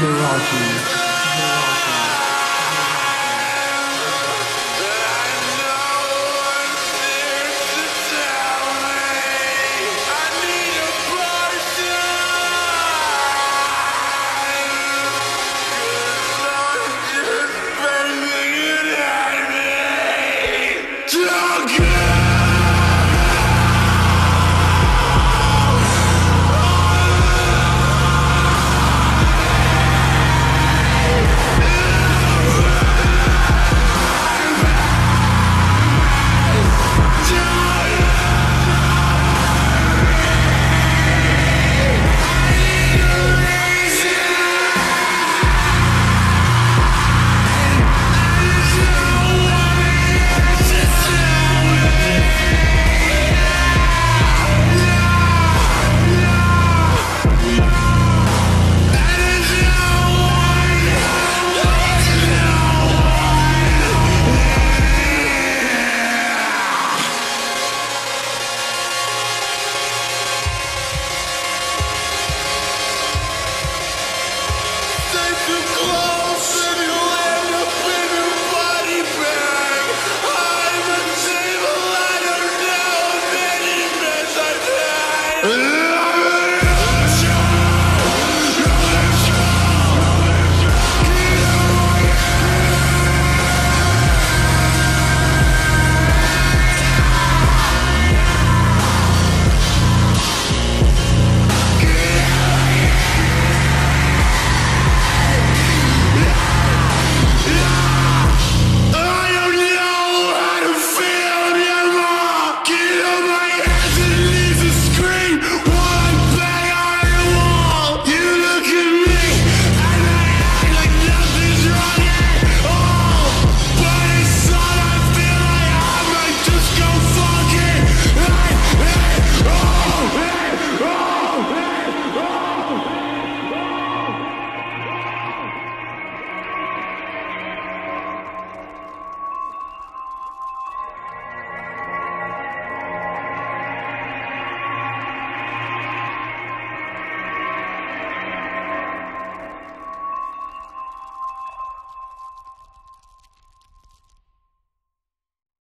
Miraji. Love.